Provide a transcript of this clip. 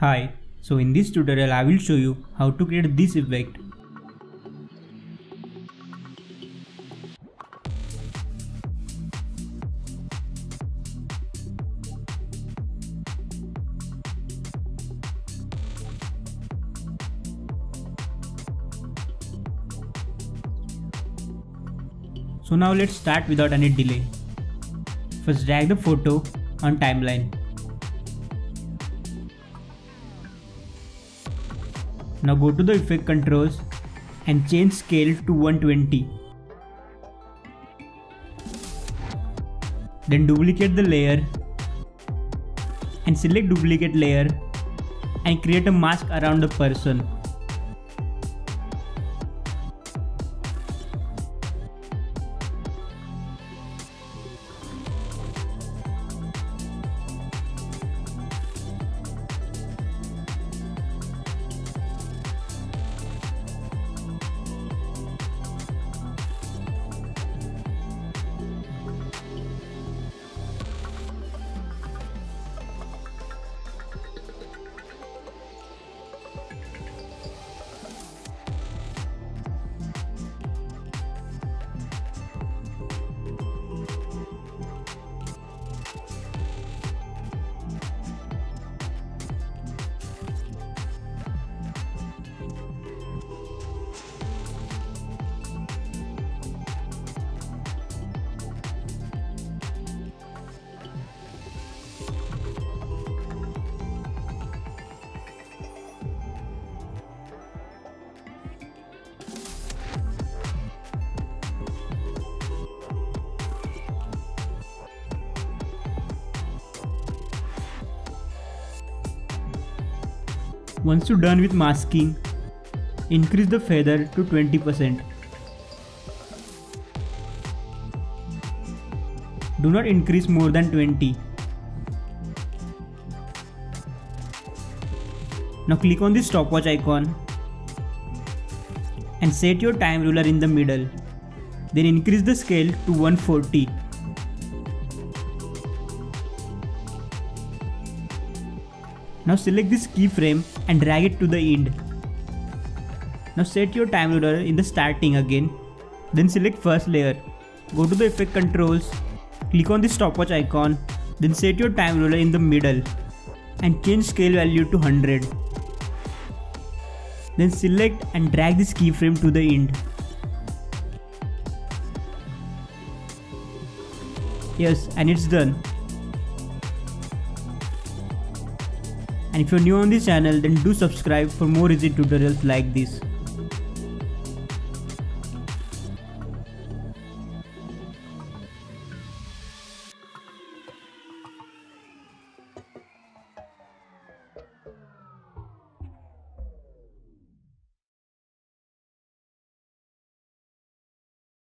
Hi, so in this tutorial I will show you how to create this effect. So now let's start without any delay. First drag the photo on timeline. Now go to the effect controls and change scale to 120. Then duplicate the layer and select duplicate layer and create a mask around the person. Once you're done with masking, increase the feather to 20%. Do not increase more than 20. Now click on the stopwatch icon and set your time ruler in the middle. Then increase the scale to 140. Now select this keyframe and drag it to the end. Now set your time ruler in the starting again. Then select first layer. Go to the effect controls. Click on the stopwatch icon. Then set your time ruler in the middle. And change scale value to 100. Then select and drag this keyframe to the end. Yes, and it's done. And if you're new on this channel then do subscribe for more easy tutorials like this.